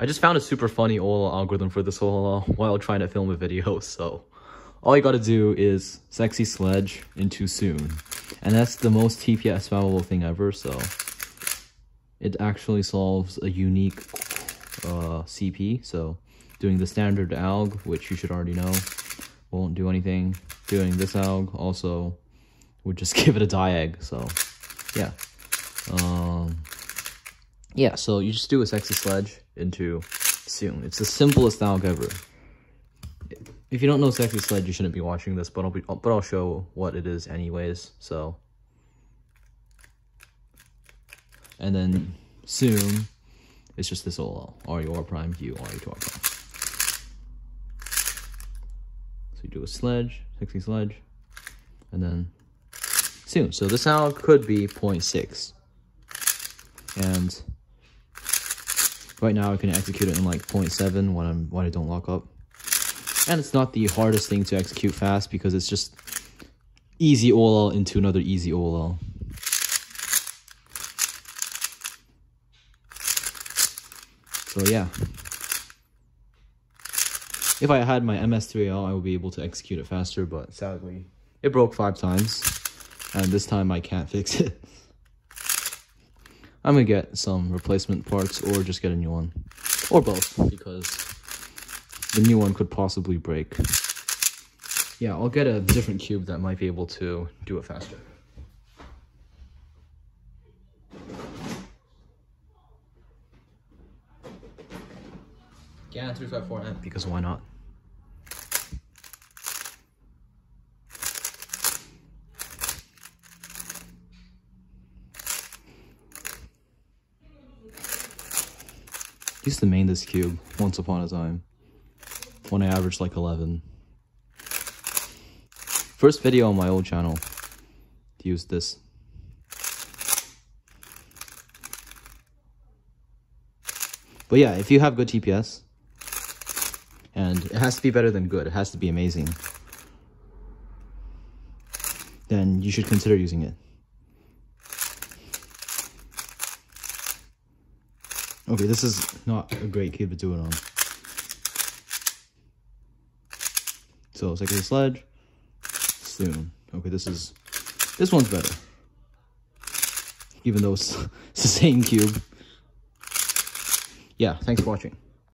I just found a super funny OLL algorithm for this whole while trying to film a video, so all you gotta do is sexy sledge into Sune. And that's the most TPS valuable thing ever, so it actually solves a unique uh, CP, so doing the standard alg, which you should already know, won't do anything. Doing this alg also would just give it a diag, so yeah. Um, yeah, so you just do a sexy sledge into Sune. It's the simplest alg ever. If you don't know sexy sledge, you shouldn't be watching this, but I'll be, but I'll show what it is anyways. So, and then Sune, it's just this OLL RUR prime U RU2R prime. So you do a sledge, sexy sledge, and then soon. So this now could be 0.6. And right now I can execute it in like 0.7 when I'm when I don't lock up. And it's not the hardest thing to execute fast because it's just easy OLL into another easy OLL. So yeah. If I had my MS3L, I would be able to execute it faster, but sadly, it broke five times. And this time I can't fix it. I'm gonna get some replacement parts or just get a new one. Or both, because the new one could possibly break. Yeah, I'll get a different cube that might be able to do it faster. Yeah, 354M, because why not? Used to main this cube once upon a time when I averaged like 11. First video on my old channel to use this. But yeah, if you have good TPS, and it has to be better than good, it has to be amazing, then you should consider using it. Okay, this is not a great cube to do it on. So, second sledge, Sune. Okay, this is, this one's better. Even though it's, it's the same cube. Yeah, thanks for watching.